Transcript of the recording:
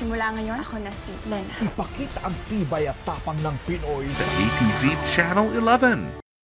Simula ngayon, ako na si Lena. Ipakita ang tibay at tapang ng Pinoy sa ATZ Channel 11.